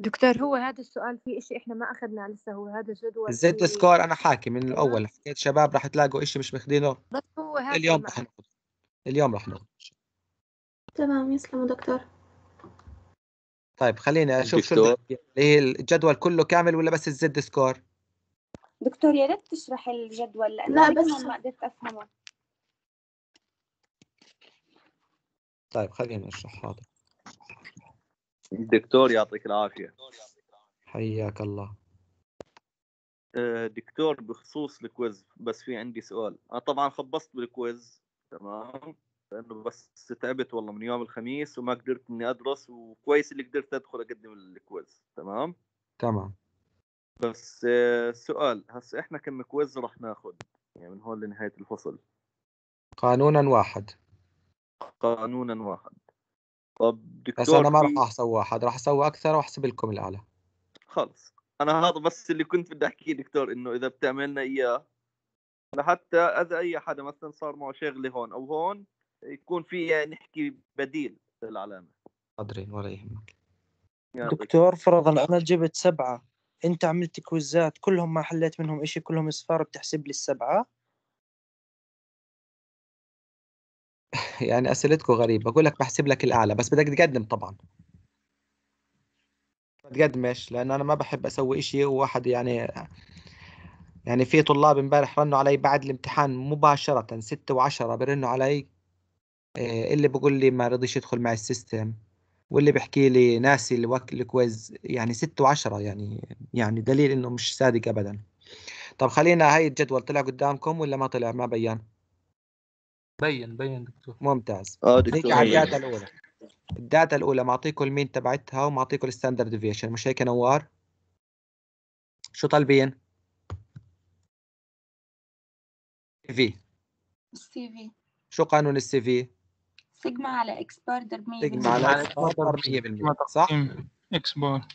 دكتور هو هذا السؤال في إشي إحنا ما أخذنا لسه هو هذا جدول ال Z في- score أنا حاكي من تمام. الأول حكيت شباب رح تلاقوا إشي مش ماخذينه بس هو هذا اليوم رح ناخذ اليوم رح ناخذ تمام يسلموا دكتور. طيب خليني أشوف شو. اللي هي الجدول كله كامل ولا بس ال Z score؟ دكتور يا ريت تشرح الجدول لأنه لا، أنا بس- ما قدرت أفهمه. طيب خلينا نشرح هذا. دكتور يعطيك العافية. حياك الله. آه، دكتور بخصوص ال quiz بس في عندي سؤال. أنا طبعا خبصت بال quiz تمام؟ لأنه بس تعبت والله من يوم الخميس وما قدرت إني أدرس وكويس اللي قدرت أدخل أقدم ال quiz تمام؟ تمام. بس آه، سؤال هسه إحنا كم quiz راح ناخذ؟ يعني من هون لنهاية الفصل. قانونا واحد. قانونا واحد. طب دكتور بس أنا ما راح أسوي واحد راح أسوي أكثر وأحسب لكم الأعلى. خلص. أنا هذا بس اللي كنت بدي أحكيه دكتور إنه إذا بتعمل لنا إياه لحتى إذا أي حدا مثلا صار معه شغلة هون أو هون يكون في نحكي بديل للعلامة. قادرين ولا يهمك. دكتور فرضا أنا جبت سبعة أنت عملت كويزات كلهم ما حليت منهم إشي كلهم إصفار بتحسب لي السبعة؟ يعني أسئلتكم غريبة. بقول لك بحسب لك الأعلى بس بدك تقدم طبعا. تقدمش لأنه أنا ما بحب أسوي إشي وواحد يعني يعني في طلاب إمبارح رنوا علي بعد الامتحان مباشرة ستة وعشرة برنوا علي إيه، اللي بقول لي ما رضيش يدخل معي السيستم واللي بيحكي لي ناسي ال quiz يعني ستة وعشرة يعني يعني دليل إنه مش صادق ابدا. طب خلينا هاي الجدول طلع قدامكم ولا ما طلع؟ ما بين. بين بين دكتور. ممتاز. آه دكتور على. ال data الأولى. ال data الأولى معطيكم ال mean تبعتها ومعطيكم ال standard deviation مش هيك يا نوار؟ شو طالبين في ال CV شو قانون ال CV sigma على X bar ضرب 100 سيجما على X ضرب 100% صح؟ X bar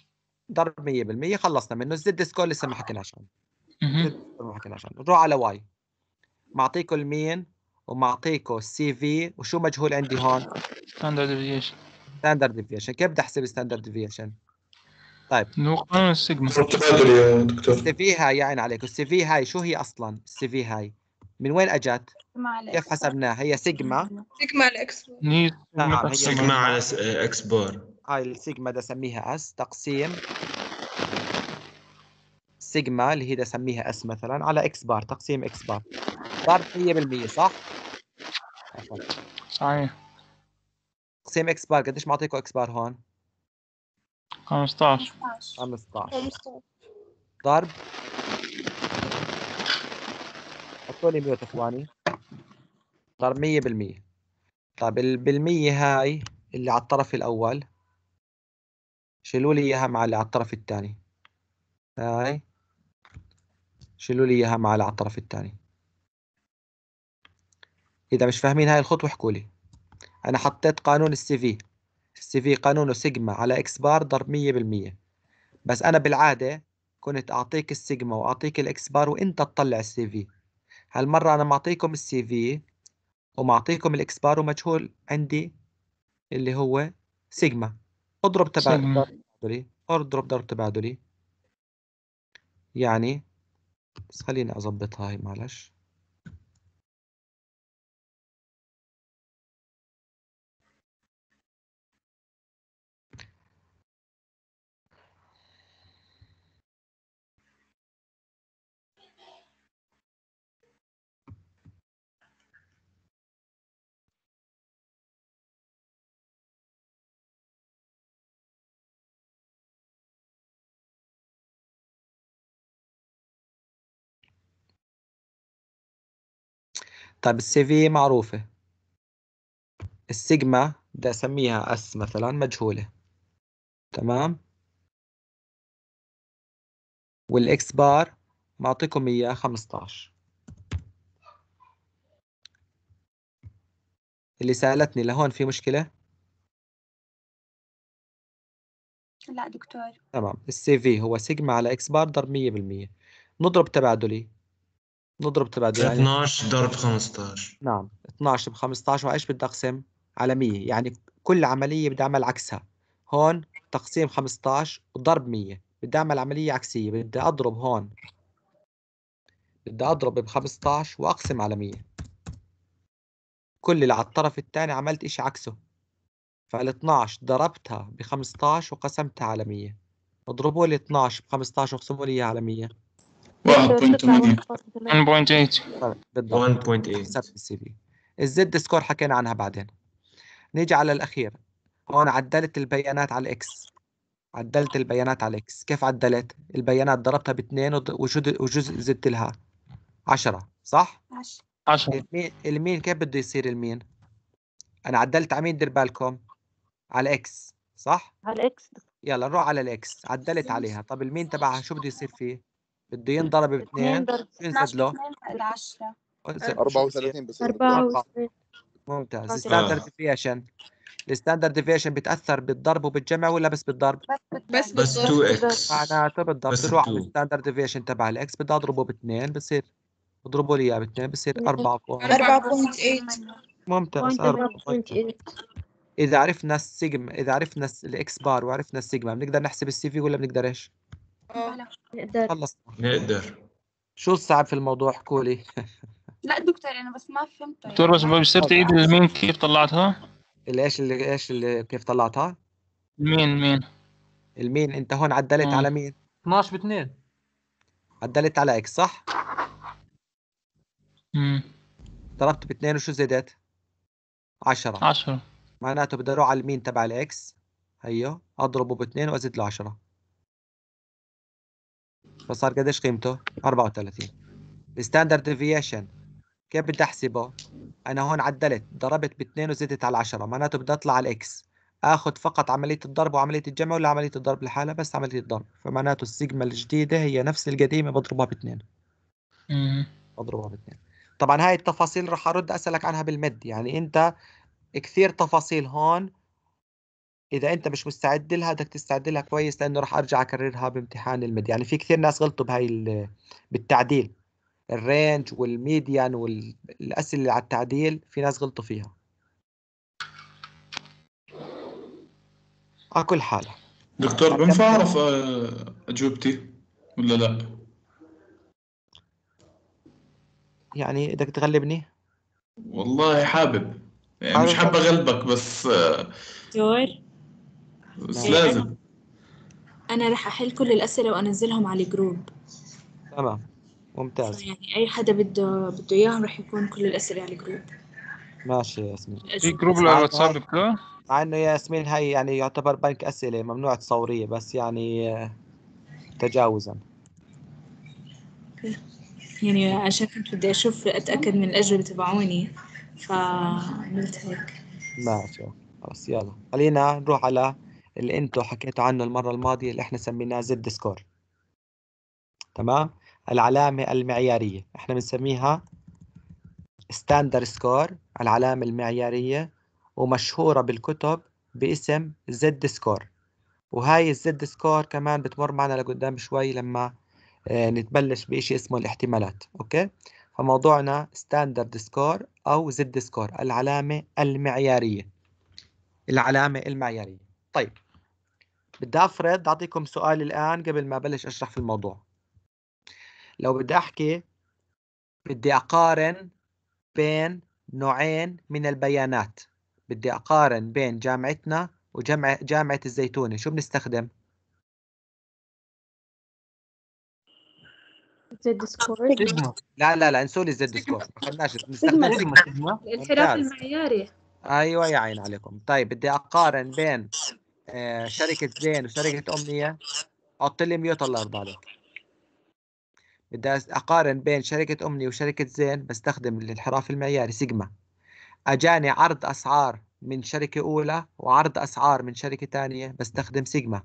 ضرب 100% خلصنا منه. ال Z score لسه ما حكيناش عنه. ما حكيناش عنه. نروح على Y معطيكم ال mean. ومعطيكم ال CV وشو مجهول عندي هون؟ standard deviation standard deviation كيف بدي أحسب standard deviation طيب. اللي هو قانون السيجما. يا دكتور. ال CV هاي يا عين عليك. ال CV هاي شو هي أصلا ال CV هاي؟ من وين أجت؟ على كيف حسبناها؟ هي sigma؟ sigma ال X نيت نعم هي سيجما. على س- X bar. هاي السيجما ده أسميها S تقسيم. سيجما اللي هي ده أسميها S مثلا على X bar تقسيم X bar. ضرب 100% صح؟ صحيح تقسيم X bar قديش معطيكم X bar هون؟ 15 15 ضرب حطوا لي mute اخواني ضرب 100% طيب ال- بالمية هاي اللي على الطرف الأول شيلوا لي إياها مع اللي على الطرف الثاني هاي شيلوا لي إياها مع اللي على الطرف الثاني إذا مش فاهمين هاي الخطوة احكوا لي. أنا حطيت قانون ال CV ال CV قانونه سيجما على X bar ضرب 100% بس أنا بالعادة كنت أعطيك السيجما وأعطيك ال X bar وأنت تطلع ال CV هالمرة أنا معطيكم ال CV ومعطيكم ال X bar ومجهول عندي اللي هو سيجما. أضرب تبادلي. أضرب ضرب تبادلي. يعني بس خليني أظبطها هاي معلش. طيب ال CV معروفة. السيجما بدي أسميها S مثلا مجهولة. تمام؟ وال X bar معطيكم إياه 15 اللي سألتني لهون في مشكلة؟ لا دكتور. تمام ال CV هو سيجما على X bar ضرب 100% نضرب تبادلي. نضرب تبادلي يعني 12 ضرب 15 نعم 12 ب 15 وايش بدي اقسم على 100 يعني كل عملية بدي أعمل عكسها. هون تقسيم 15 وضرب 100 بدي أعمل عملية عكسية بدي أضرب هون بدي أضرب ب 15 وأقسم على 100 كل اللي على الطرف الثاني عملت إشي عكسه. فال 12 ضربتها ب 15 وقسمتها على 100 اضربوا لي 12 ب 15 واقسموا لي إياها على 100 دكتور 1.8 طيب، بالضبط. 1.8 حسبت ال CV. ال Z score حكينا عنها بعدين. نيجي على الأخير. هون عدلت البيانات على ال X. عدلت البيانات على ال X. كيف عدلت؟ البيانات ضربتها باثنين وجزء زدت لها 10 صح؟ عشرة. 10 ال mean ال mean كيف بده يصير ال mean أنا عدلت على مين دير بالكم؟ على X صح؟ على ال X. يلا نروح على ال X. عدلت عليها. طب ال mean تبعها شو بده يصير فيه؟ بده ينضرب باثنين شو ينزل 12 له؟ باثنين زائد 10 34 بصير أربعة وعشرين ممتاز. أوكي. ال standard آه. deviation. ال standard deviation بتاثر بالضرب وبالجمع ولا بس بالضرب؟ بس بس بس بالضبط 2 x معناته بالضبط بس بروح على. ال standard deviation تبع ال X بدي اضربه باثنين بصير اضربوا لي إياه باثنين بصير اثنين. 4 4.8 ممتاز. point 4 4.8 إذا عرفنا السيجما إذا عرفنا ال X bar وعرفنا السيجما بنقدر نحسب ال CV ولا بنقدر إيش؟ نقدر. خلص. نقدر. شو الصعب في الموضوع؟ احكوا لي. لا دكتور أنا بس ما فهمت. دكتور بس بصير تعيد ال mean كيف طلعتها؟ الايش اللي إيش اللي كيف طلعتها؟ ال mean مين؟ ال mean أنت هون عدلت مم. على mean؟ 12 ب 2 عدلت على X صح؟ امم ضربت باثنين وشو زدت؟ 10 10 معناته بدي أروح على ال mean تبع ال X. هيو أضربه باثنين وأزيد له 10 فصار قديش قيمته؟ 34 ال standard deviation كيف بدي أحسبه؟ أنا هون عدلت ضربت باثنين وزدت على 10 معناته بدي أطلع على ال X آخذ فقط عملية الضرب وعملية الجمع ولا عملية الضرب لحالها؟ بس عملية الضرب. فمعناته السيجما الجديدة هي نفس القديمة بضربها باثنين. اضربها باثنين. طبعا هاي التفاصيل راح أرد أسألك عنها بال mid. يعني أنت كثير تفاصيل هون إذا أنت مش مستعد لها بدك تستعد لها كويس لأنه راح أرجع أكررها بامتحان ال mid يعني في كثير ناس غلطوا بهاي ال- بالتعديل. ال range وال median والأسئلة اللي على التعديل في ناس غلطوا فيها. على كل حال. دكتور بنفع أعرف آه، أجوبتي ولا لا؟ يعني بدك تغلبني؟ والله حابب. يعني مش حابب اغلبك بس آه، دكتور. بس نعم. لازم. أنا رح أحل كل الأسئلة وأنزلهم على ال group تمام. ممتاز. يعني أي حدا بده بده إياهم رح يكون كل الأسئلة على ال group ماشي يا ياسمين. في group الواتساب مع إنه يا ياسمين هاي يعني يعتبر بنك أسئلة ممنوع تصورية بس يعني آه، تجاوزا. يعني عشان كنت بدي أشوف أتأكد من الأجوبة تبعوني فعملت هيك. ماشي. خلص يلا. خلينا نروح على اللي أنتوا حكيتوا عنه المرة الماضية اللي إحنا سميناه Z score. تمام؟ العلامة المعيارية. إحنا بنسميها standard score العلامة المعيارية ومشهورة بالكتب باسم Z score. وهاي ال Z score كمان بتمر معنا لقدام شوي لما آه، نتبلش بإشي اسمه الاحتمالات. أوكي؟ فموضوعنا standard score أو Z score العلامة المعيارية. العلامة المعيارية. طيب. بدي أفرض أعطيكم سؤال الآن قبل ما أبلش أشرح في الموضوع. لو بدي أحكي بدي أقارن بين نوعين من البيانات. بدي أقارن بين جامعتنا وجامعة جامعة الزيتونة. شو بنستخدم؟ Z score. لا لا لا انسوا لي ال Z score. ما سيجما. الانحراف. المعياري. أيوه يا عين عليكم. طيب بدي أقارن بين آه، شركة زين وشركة أمنية. حط لي mute الله يرضى عليك بدي أقارن بين شركة أمنية وشركة زين بستخدم الانحراف المعياري سيجما. أجاني عرض أسعار من شركة أولى وعرض أسعار من شركة تانية بستخدم سيجما.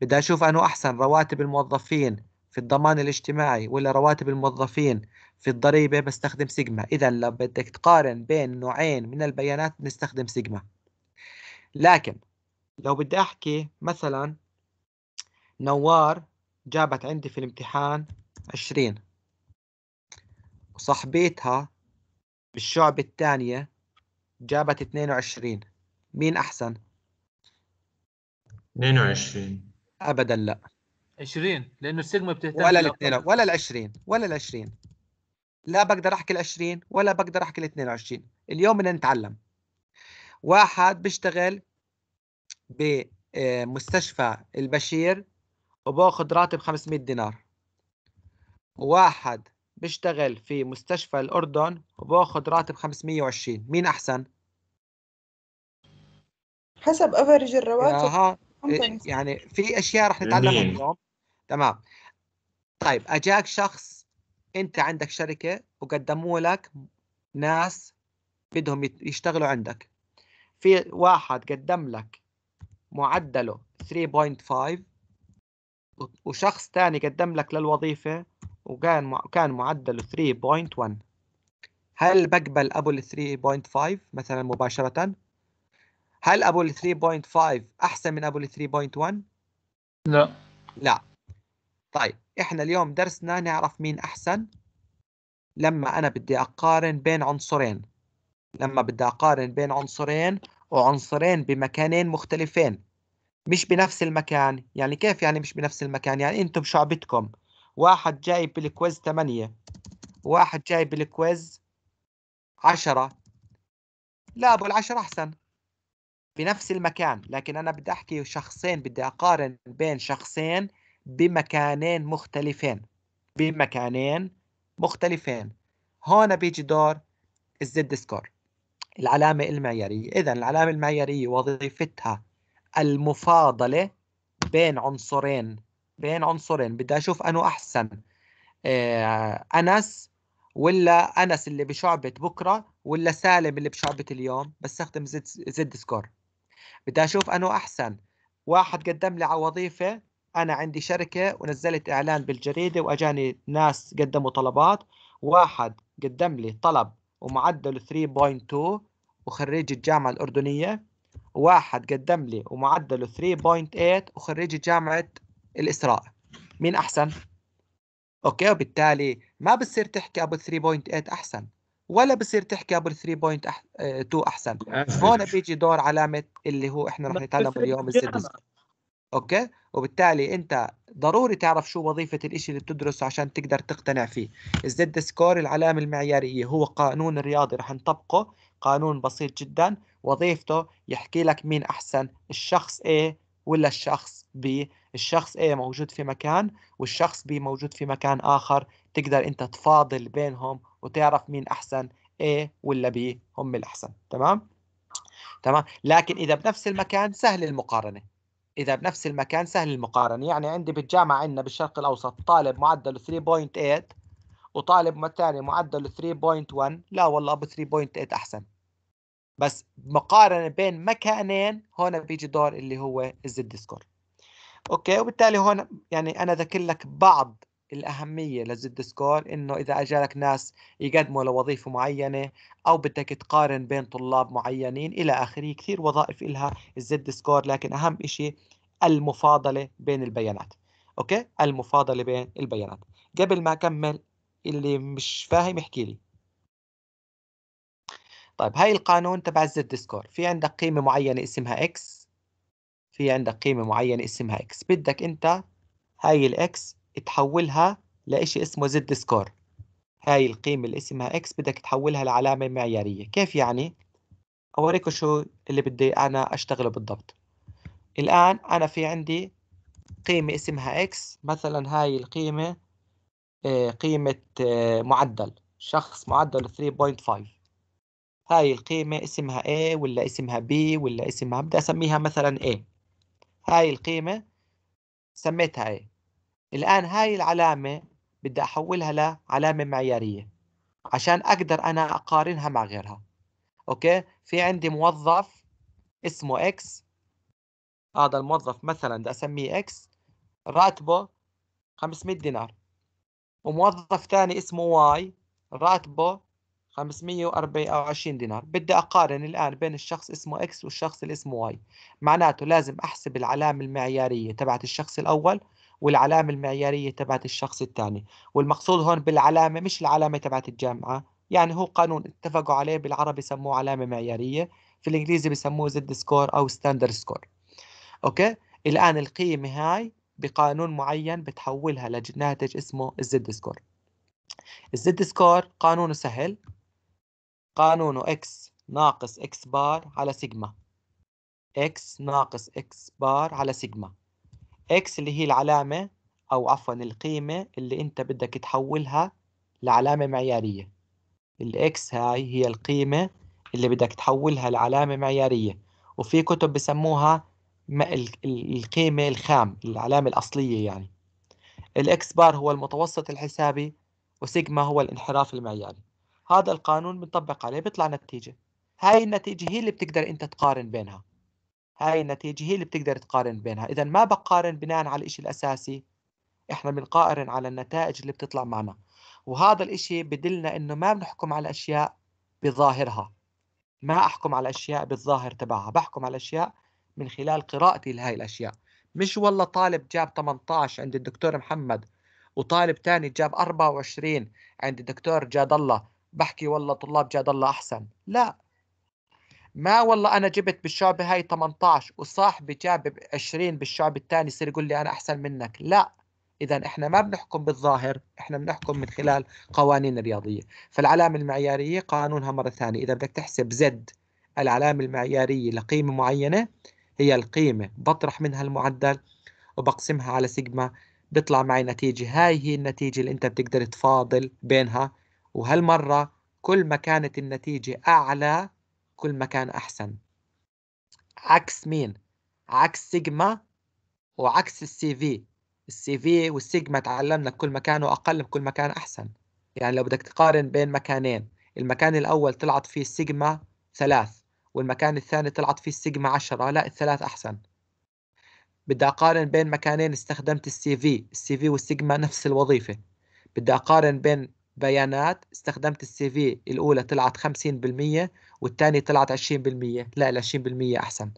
بدي أشوف أنه أحسن رواتب الموظفين في الضمان الاجتماعي ولا رواتب الموظفين في الضريبة بستخدم سيجما. إذا لو بدك تقارن بين نوعين من البيانات نستخدم سيجما. لكن لو بدي أحكي مثلا نوار جابت عندي في الامتحان عشرين وصاحبتها بالشعبة الثانية جابت اثنين وعشرين مين أحسن؟ 22 ابدا لا. 20 لأنه السيجما بتهتم ولا. الاثنين ولا ال 20 ولا ال 20 لا بقدر أحكي ال 20 ولا بقدر أحكي ال 22 اليوم بدنا نتعلم. واحد بيشتغل بمستشفى البشير وباخذ راتب 500 دينار وواحد بيشتغل في مستشفى الأردن وباخذ راتب 520 مين أحسن؟ حسب افرج الرواتب أها companies. يعني في أشياء رح نتعلمها. اليوم تمام طيب أجاك شخص أنت عندك شركة وقدموا لك ناس بدهم يشتغلوا عندك في واحد قدم لك معدله 3.5 و- وشخص تاني قدم لك للوظيفة وكان مع- كان معدله 3.1 هل بقبل ابو ال 3.5 مثلا مباشرة؟ هل ابو ال 3.5 أحسن من ابو ال 3.1 لا. لا. طيب إحنا اليوم درسنا نعرف مين أحسن. لما أنا بدي أقارن بين عنصرين. لما بدي أقارن بين عنصرين وعنصرين بمكانين مختلفين مش بنفس المكان. يعني كيف يعني مش بنفس المكان؟ يعني أنتم شعبتكم واحد جايب بال quiz 8 واحد جايب بال quiz 10 لا أبو العشرة أحسن. بنفس المكان لكن أنا بدي أحكي شخصين بدي أقارن بين شخصين بمكانين مختلفين. بمكانين مختلفين. هون بيجي دور ال Z score. العلامة المعيارية. إذا العلامة المعيارية وظيفتها المفاضلة بين عنصرين بين عنصرين. بدي أشوف أنه أحسن. آه، أنس ولا أنس اللي بشعبة بكرة ولا سالم اللي بشعبة اليوم. بستخدم Z, Z score. بدي أشوف أنه أحسن. واحد قدم لي على وظيفة أنا عندي شركة ونزلت إعلان بالجريدة وأجاني ناس قدموا طلبات. واحد قدم لي طلب ومعدله 3.2 وخريج الجامعة الأردنية. واحد قدم لي ومعدله 3.8 وخريج جامعة الإسراء. مين أحسن؟ أوكي وبالتالي ما بصير تحكي أبو 3.8 أحسن ولا بصير تحكي أبو 3.2 أحسن. هون بيجي دور علامة اللي هو إحنا رح نتعلمه اليوم ال Z okay؟ وبالتالي أنت ضروري تعرف شو وظيفة الإشي اللي بتدرسه عشان تقدر تقتنع فيه. ال Z score العلامة المعيارية؟ هو قانون رياضي رح نطبقه قانون بسيط جدا. وظيفته يحكي لك مين أحسن الشخص A ولا الشخص B. الشخص A موجود في مكان والشخص B موجود في مكان آخر. تقدر أنت تفاضل بينهم وتعرف مين أحسن A ولا B هم الأحسن. تمام؟ تمام؟ لكن إذا بنفس المكان سهل المقارنة. إذا بنفس المكان سهل المقارنة. يعني عندي بالجامعة عندنا بالشرق الأوسط طالب معدله 3.8 وطالب ثاني معدله 3.1 لا والله أبو 3.8 أحسن. بس مقارنة بين مكانين هون بيجي دور اللي هو الزد سكور okay وبالتالي هون يعني أنا ذكر لك بعض الأهمية لل Z score إنه إذا أجالك ناس يقدموا لوظيفة معينة أو بدك تقارن بين طلاب معينين إلى آخره كثير وظائف إلها ال Z score لكن أهم إشي المفاضلة بين البيانات. okay؟ المفاضلة بين البيانات. قبل ما أكمل اللي مش فاهم يحكي لي. طيب هاي القانون تبع ال Z score في عندك قيمة معينة اسمها X في عندك قيمة معينة اسمها X. بدك أنت هاي ال X تحولها لإشي اسمه Z score هاي القيمة اللي اسمها X بدك تحولها لعلامة معيارية. كيف يعني؟ أوريكم شو اللي بدي أنا أشتغله بالضبط. الآن أنا في عندي قيمة اسمها X مثلا هاي القيمة آه، قيمة آه، معدل شخص معدل 3.5 هاي القيمة اسمها A ولا اسمها B ولا اسمها بدي أسميها مثلا A. هاي القيمة سميتها A. الآن هاي العلامة بدي أحولها لعلامة معيارية عشان أقدر أنا أقارنها مع غيرها. okay؟ في عندي موظف اسمه X هذا الموظف مثلا بدي أسميه X راتبه 500 دينار. وموظف ثاني اسمه Y راتبه 524 دينار. بدي أقارن الآن بين الشخص اسمه X والشخص اللي اسمه Y معناته لازم أحسب العلامة المعيارية تبعت الشخص الأول والعلامة المعيارية تبعت الشخص الثاني. والمقصود هون بالعلامة مش العلامة تبعت الجامعة. يعني هو قانون اتفقوا عليه بالعربي سموه علامة معيارية في الإنجليزي بسموه Z score أو standard score okay؟ الآن القيمة هاي بقانون معين بتحولها لناتج اسمه ال Z score. ال Z score قانونه سهل. قانونه x ناقص x bar على sigma. X ناقص x bar على sigma. X اللي هي العلامة أو عفوا القيمة اللي أنت بدك تحولها لعلامة معيارية. ال X هاي هي القيمة اللي بدك تحولها لعلامة معيارية. وفي كتب بسموها القيمة الخام العلامة الأصلية يعني. الإكس بار هو المتوسط الحسابي وسيجما هو الانحراف المعياري. هذا القانون بنطبق عليه بيطلع نتيجة. هاي النتيجة هي اللي بتقدر أنت تقارن بينها. هاي النتيجة هي اللي بتقدر تقارن بينها. إذا ما بقارن بناء على الإشي الأساسي إحنا بنقارن على النتائج اللي بتطلع معنا. وهذا الإشي بدلنا إنه ما بنحكم على الأشياء بظاهرها. ما أحكم على الأشياء بالظاهر تبعها بحكم على الأشياء من خلال قراءتي لهي الأشياء. مش والله طالب جاب 18 عند الدكتور محمد وطالب تاني جاب 24 عند الدكتور جاد الله. بحكي والله طلاب جاد الله أحسن. لا. ما والله أنا جبت بالشعبة هاي 18 وصاحبي جاب 20 بالشعب الثاني يصير يقول لي أنا أحسن منك. لا. إذا إحنا ما بنحكم بالظاهر إحنا بنحكم من خلال قوانين الرياضية فالعلامة المعيارية قانونها مرة ثانية. إذا بدك تحسب زد العلامة المعيارية لقيمة معينة هي القيمة بطرح منها المعدل وبقسمها على سيجما بيطلع معي نتيجة. هاي هي النتيجة اللي أنت بتقدر تفاضل بينها. وهالمرة كل ما كانت النتيجة أعلى كل ما كان أحسن. عكس مين؟ عكس سيجما وعكس السي في. ال CV وال sigma تعلمنا كل ما كانوا أقل كل ما كان أحسن. يعني لو بدك تقارن بين مكانين المكان الأول طلعت فيه السيجما ثلاث. والمكان الثاني طلعت فيه السيجما عشرة لا الثلاث أحسن. بدي أقارن بين مكانين استخدمت ال CV ال CV وال sigma نفس الوظيفة. بدي أقارن بين بيانات استخدمت ال CV الأولى طلعت 50% والثانية طلعت 20% لا ال 20% أحسن.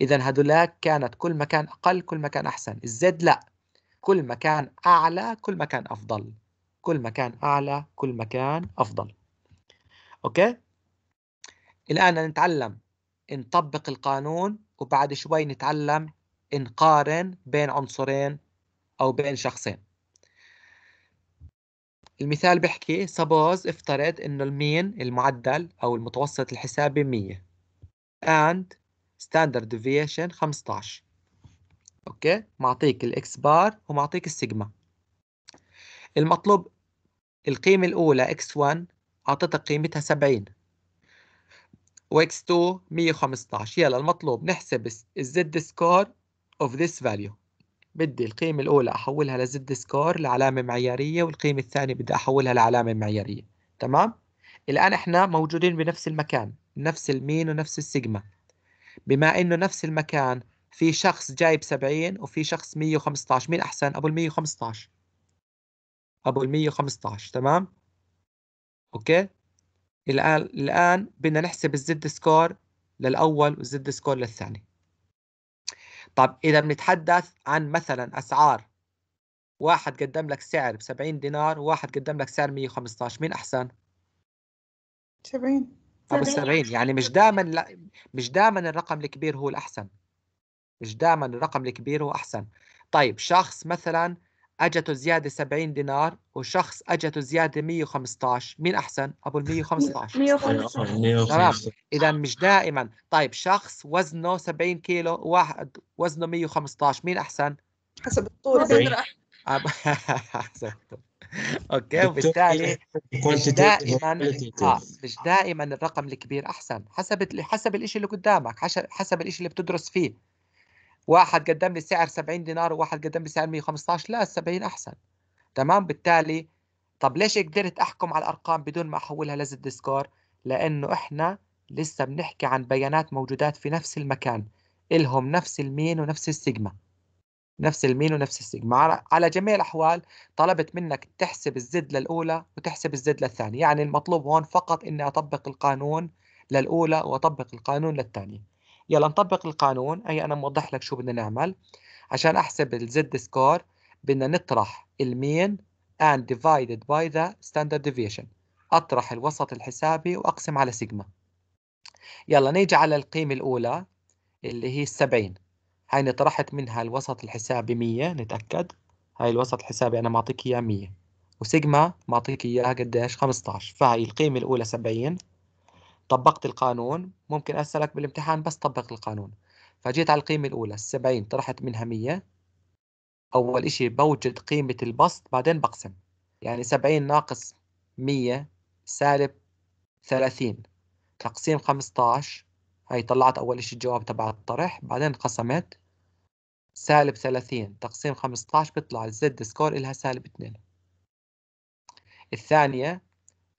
إذا هدولاك كانت كل ما كان أقل كل ما كان أحسن. ال Z لا كل ما كان أعلى كل ما كان أفضل. كل ما كان أعلى كل ما كان أفضل. okay؟ الآن نتعلم نطبق القانون وبعد شوي نتعلم نقارن بين عنصرين أو بين شخصين. المثال بيحكي suppose افترض إنه ال mean المعدل أو المتوسط الحسابي 100 and standard deviation 15 okay؟ معطيك ال X bar ومعطيك السيجما المطلوب القيمة الأولى x1 أعطتك قيمتها 70 وx2 115 يلا المطلوب نحسب ال Z score of this value بدي القيمة الأولى أحولها ل Z score لعلامة معيارية والقيمة الثانية بدي أحولها لعلامة معيارية تمام؟ الآن إحنا موجودين بنفس المكان نفس ال mean ونفس السيجما بما إنه نفس المكان في شخص جايب 70 وفي شخص 115 مين أحسن؟ أبو ال 115 أبو ال 115 تمام؟ okay؟ الآن الآن بدنا نحسب ال Z score للأول وال Z score للثاني. طب إذا بنتحدث عن مثلا أسعار واحد قدم لك سعر ب 70 دينار وواحد قدم لك سعر 115 مين أحسن؟ 70 أبو السبعين يعني مش دائما لا مش دائما الرقم الكبير هو الأحسن. مش دائما الرقم الكبير هو أحسن. طيب شخص مثلا أجته زيادة 70 دينار وشخص أجته زيادة 115 مين أحسن؟ أبو ال 115 تمام. إذا مش دائما. طيب شخص وزنه 70 كيلو وواحد وزنه 115 مين أحسن؟ حسب الطول. أحسنت. okay وبالتالي مش دائما آه مش دائما الرقم الكبير أحسن. حسب ال- حسب الشيء اللي قدامك. حسب الشيء اللي بتدرس فيه. واحد قدم لي سعر 70 دينار وواحد قدم لي سعر 115 لا ال 70 أحسن. تمام؟ بالتالي طب ليش قدرت أحكم على الأرقام بدون ما أحولها ل Z score لأنه إحنا لسه بنحكي عن بيانات موجودات في نفس المكان. إلهم نفس ال mean ونفس السيجما. نفس ال mean ونفس السيجما. على- جميع الأحوال طلبت منك تحسب ال Z للأولى وتحسب ال Z للثانية. يعني المطلوب هون فقط إني أطبق القانون للأولى وأطبق القانون للثانية. يلا نطبق القانون. أي أنا موضح لك شو بدنا نعمل. عشان أحسب ال Z score بدنا نطرح ال mean and divided by the standard deviation. أطرح الوسط الحسابي وأقسم على سيجما يلا نيجي على القيمة الأولى اللي هي السبعين. هاي طرحت منها الوسط الحسابي 100 نتأكد. هاي الوسط الحسابي أنا معطيك إياه 100 وسيجما معطيك إياها قديش؟ 15 فهي القيمة الأولى 70 طبقت القانون ممكن أسألك بالامتحان بس طبق القانون. فجيت على القيمة الأولى 70 طرحت منها 100 أول إشي بوجد قيمة البسط بعدين بقسم. يعني 70 ناقص 100 سالب 30 تقسيم 15 هاي طلعت أول إشي الجواب تبع الطرح بعدين قسمت. سالب 30 تقسيم 15 بيطلع الزد سكور إلها سالب 2 الثانية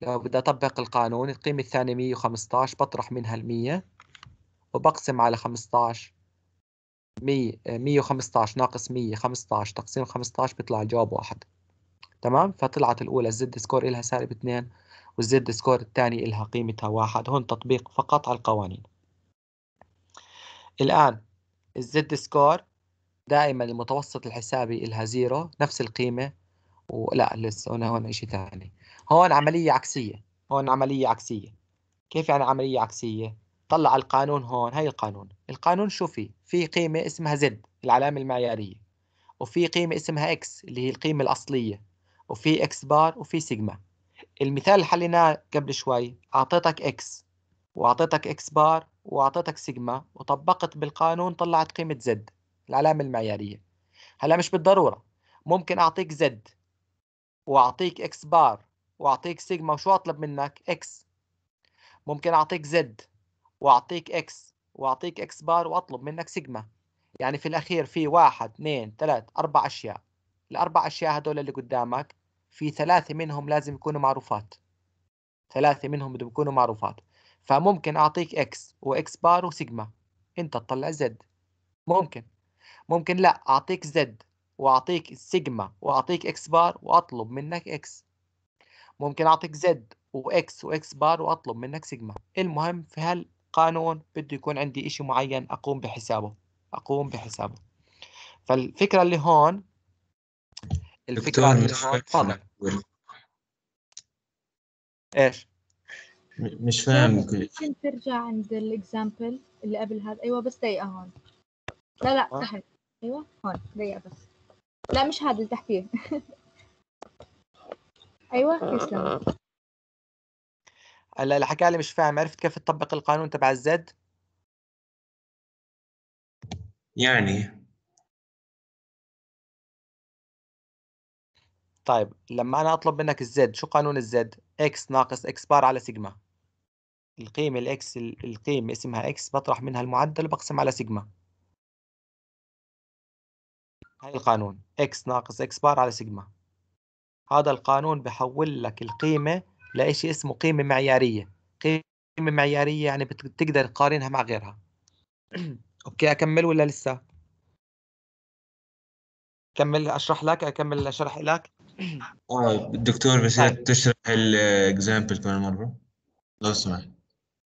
لو بدي أطبق القانون القيمة الثانية 115 بطرح منها المية وبقسم على 15 100 115 ناقص 100 15 تقسيم 15 بيطلع الجواب واحد. تمام؟ فطلعت الأولى ال Z score إلها سالب 2 وال Z score الثاني إلها قيمتها واحد. هون تطبيق فقط على القوانين. الآن ال Z score دائما المتوسط الحسابي إلها zero نفس القيمة ولا لسه هنا هون شيء ثاني. هون عملية عكسية هون عملية عكسية. كيف يعني عملية عكسية؟ طلع القانون هون هاي القانون. القانون شو فيه؟ في قيمة اسمها Z العلامة المعيارية. وفي قيمة اسمها X اللي هي القيمة الأصلية. وفي X bar وفي سيجما. المثال اللي حليناه قبل شوي أعطيتك X وأعطيتك X bar وأعطيتك سيجما وطبقت بالقانون طلعت قيمة Z العلامة المعيارية. هلا مش بالضرورة. ممكن أعطيك Z وأعطيك X bar وأعطيك سيجما وشو أطلب منك؟ X ممكن أعطيك Z وأعطيك X وأعطيك X bar وأطلب منك سيجما يعني في الأخير في واحد اثنين ثلاث أربع أشياء. الأربع أشياء هدول اللي قدامك في ثلاثة منهم لازم يكونوا معروفات. ثلاثة منهم بدهم يكونوا معروفات. فممكن أعطيك X و X bar و sigma أنت تطلع Z ممكن. ممكن لا أعطيك Z وأعطيك سيجما وأعطيك X bar وأطلب منك X ممكن أعطيك Z و X و X bar وأطلب منك سيجما المهم في هالقانون بده يكون عندي إشي معين أقوم بحسابه. أقوم بحسابه. فالفكرة اللي هون الفكرة اللي هون تفضل. إيش؟ مش فاهم. ممكن ترجع عند الاكزامبل اللي قبل هذا. أيوه بس دقيقة هون. لا لا تحت. أيوه هون دقيقة بس. لا مش هذا اللي تحتيه أيوه تسلم. هلا اللي حكى لي مش فاهم عرفت كيف تطبق القانون تبع الزد؟ يعني؟ طيب لما أنا أطلب منك ال Z شو قانون ال Z؟ x ناقص x bar على سيجما. القيمة ال x القيمة اسمها x بطرح منها المعدل وبقسم على سيجما. هاي القانون. x ناقص x bar على سيجما. هذا القانون بحول لك القيمة لإشي اسمه قيمة معيارية. قيمة معيارية يعني بتقدر تقارنها مع غيرها. okay أكمل ولا لسه؟ كمل أشرح لك أكمل أشرح لك. آه الدكتور بس. تشرح ال example كمان مرة. لو سمحت.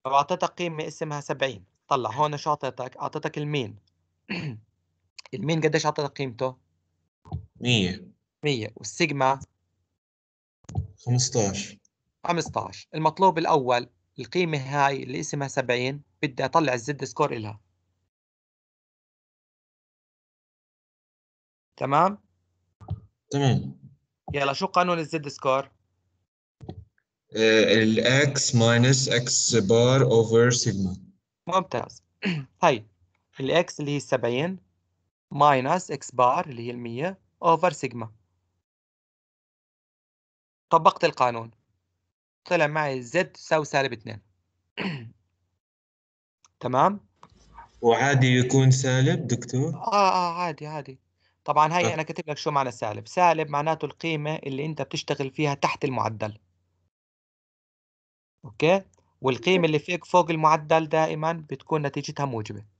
لو أعطيتك قيمة اسمها 70 طلع هون شو اعطيتك أعطيتك ال mean. ال mean قديش اعطيتك قيمته؟ 100 100 والسيجما؟ 15 15 المطلوب الأول القيمة هاي اللي اسمها 70 بدي أطلع ال Z score إلها. تمام؟ تمام. يلا شو قانون ال Z score؟ ال x minus x bar over sigma ممتاز. هاي ال x اللي هي 70 minus x bar اللي هي المية over sigma. طبقت القانون. طلع معي زد تساوي سالب 2 تمام؟ وعادي يكون سالب دكتور؟ آه آه عادي عادي. طبعا هاي آه. أنا كاتب لك شو معنى سالب. سالب معناته القيمة اللي أنت بتشتغل فيها تحت المعدل. أوكي؟ والقيمة اللي فيك فوق المعدل دائما بتكون نتيجتها موجبة.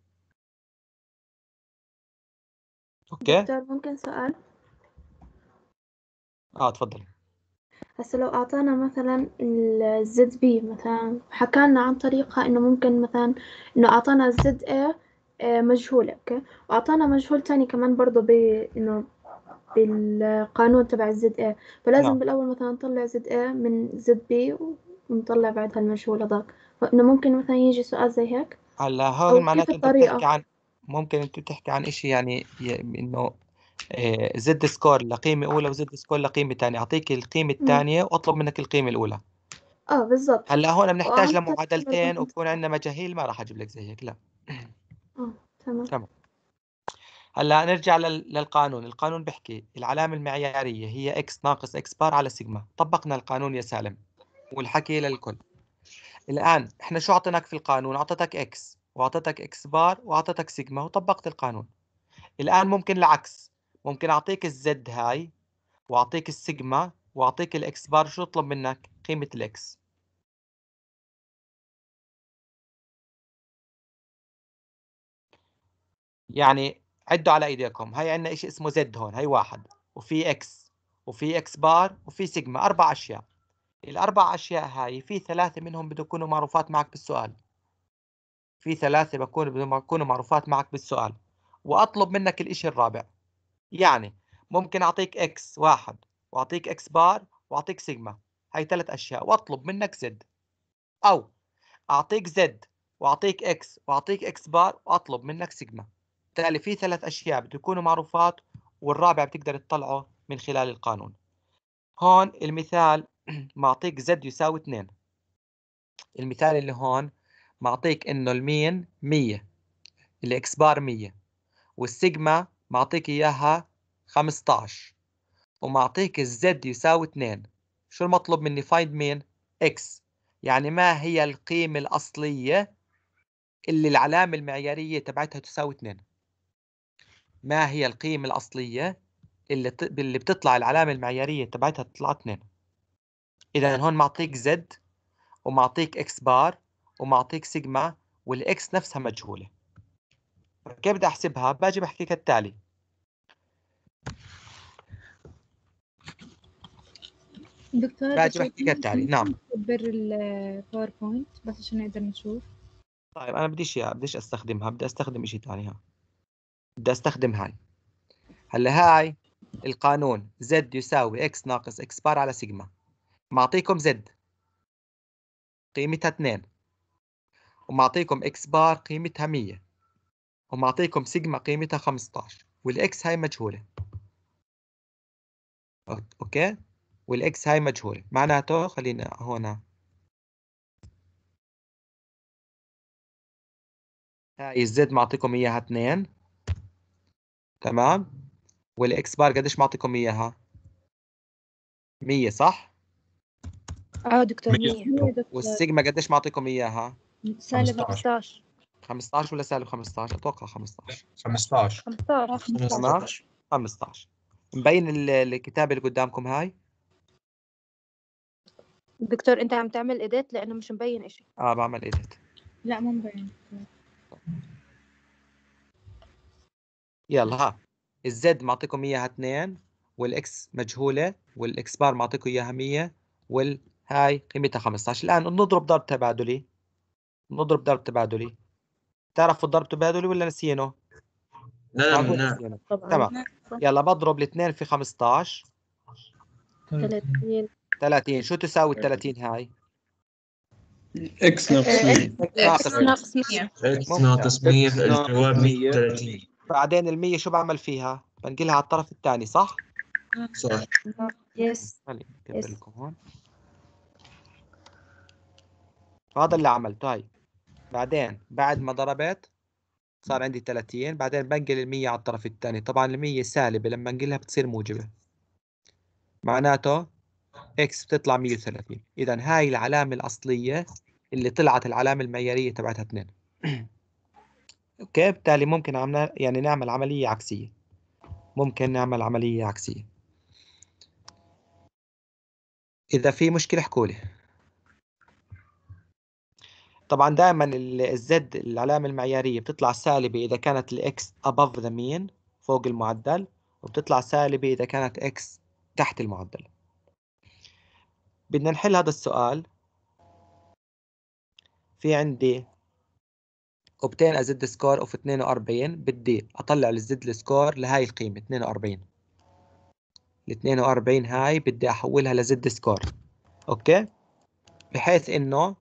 okay. دكتور ممكن سؤال؟ آه تفضل. هسه لو أعطانا مثلا ال Z B مثلا حكالنا عن طريقة إنه ممكن مثلا إنه أعطانا ال Z A مجهولة okay؟ وأعطانا مجهول تاني كمان برضه ب إنه بالقانون تبع ال Z اي فلازم نعم. بالأول مثلا نطلع Z A من Z B ونطلع بعدها المجهول هذاك. فإنه ممكن مثلا يجي سؤال زي هيك؟ هلا هون معناته أنت؟ بتحكي عن ممكن أنت تحكي عن إشي يعني إنه آه، Z score لقيمة أولى و Z score لقيمة تانية. أعطيك القيمة الثانية وأطلب منك القيمة الأولى. آه بالضبط. هلأ هون بنحتاج لمعادلتين وبكون عندنا مجاهيل ما راح أجيب لك زي هيك لا. آه تمام. تمام. هلأ نرجع لل- للقانون. القانون بيحكي العلامة المعيارية هي x ناقص x bar على سيجما. طبقنا القانون يا سالم والحكي للكل. الآن إحنا شو أعطيناك في القانون؟ أعطيتك x. وأعطيتك x bar وأعطيتك سيجما وطبقت القانون. الآن ممكن العكس. ممكن أعطيك ال Z هاي وأعطيك السيجما وأعطيك ال x bar شو أطلب منك؟ قيمة ال x. يعني عدوا على إيديكم. هاي عندنا شيء اسمه Z هون هاي واحد. وفي x وفي x bar وفي سيجما. أربع أشياء. الأربع أشياء هاي في ثلاثة منهم بده يكونوا معروفات معك بالسؤال. في ثلاثة بكون بدهم يكونوا معروفات معك بالسؤال. وأطلب منك الإشي الرابع. يعني ممكن أعطيك x واحد وأعطيك x bar وأعطيك سيجما هاي ثلاث أشياء. وأطلب منك زد أو أعطيك زد وأعطيك إكس وأعطيك إكس بار وأطلب منك سيجما بالتالي في ثلاث أشياء بده يكونوا معروفات والرابع بتقدر تطلعه من خلال القانون. هون المثال معطيك Z يساوي 2 المثال اللي هون معطيك إنه ال mean 100 ال x bar 100 والسيجما معطيك إياها 15 ومعطيك ال Z يساوي 2 شو المطلوب مني find مين x يعني ما هي القيمة الأصلية اللي العلامة المعيارية تبعتها تساوي 2 ما هي القيمة الأصلية اللي. اللي بتطلع العلامة المعيارية تبعتها تطلع 2 إذا هون معطيك Z ومعطيك x bar ومعطيك sigma وال x نفسها مجهولة. كيف بدي أحسبها؟ باجي بحكي كالتالي دكتور باجي بحكي كالتالي نعم. كبر ال PowerPoint بس عشان نقدر نشوف. طيب أنا بديش إياها بديش أستخدمها بدي أستخدم إشي تاني ها. بدي أستخدم هاي. هلأ هاي القانون Z يساوي x ناقص x bar على سيجما. معطيكم Z قيمتها 2 ومعطيكم x bar قيمتها 100 ومعطيكم سيجما قيمتها 15 وال x هاي مجهولة. okay؟ وال x هاي مجهولة. معناته خلينا هون. هاي ال Z معطيكم إياها 2 تمام؟ وال x bar قديش معطيكم إياها؟ 100 صح؟ آه دكتور مية. 100 والسيجما قديش معطيكم إياها؟ سالب 15. 15 15 ولا سالب 15 أتوقع 15 15 15 تمام 15 مبين ال- الكتابة اللي قدامكم هاي؟ دكتور أنت عم تعمل edit لأنه مش مبين إشي. آه بعمل edit لا مو مبين. يلا ها. ال Z معطيكم إياها 2 وال x مجهولة وال x bar معطيكم إياها 100 والهاي قيمتها 15 الآن نضرب ضرب تبادلي. نضرب ضرب تبادلي. تعرفوا الضرب تبادلي ولا نسينه؟ لا لا طبعا. تمام. يلا بضرب الاثنين في 15 30 30 شو تساوي ال 30 هاي؟ إكس ناقص 100 ناقص إكس ناقص 100 إكس. ناقص 100 إكس ناقص الجواب 100. 130 بعدين ال 100 شو بعمل فيها؟ بنقلها على الطرف الثاني صح؟ صح. يس خليني يس. لكم هون. هذا اللي عملته هاي. بعدين بعد ما ضربت صار عندي 30 بعدين بنقل ال 100 على الطرف الثاني طبعا ال 100 سالبة لما انقلها بتصير موجبة. معناته x بتطلع 130 اذا هاي العلامة الأصلية اللي طلعت العلامة المعيارية تبعتها 2 أوكي بالتالي ممكن عمنا يعني نعمل عملية عكسية. ممكن نعمل عملية عكسية. إذا في مشكلة احكوا لي طبعا دائما ال z العلامة المعيارية بتطلع سالبة إذا كانت ال x above the mean فوق المعدل وبتطلع سالبة إذا كانت x تحت المعدل. بدنا نحل هذا السؤال. في عندي a z score of 42 بدي أطلع ال z ال score لهاي القيمة 42 ال 42 هاي بدي أحولها ل z score. أوكي؟ بحيث آه،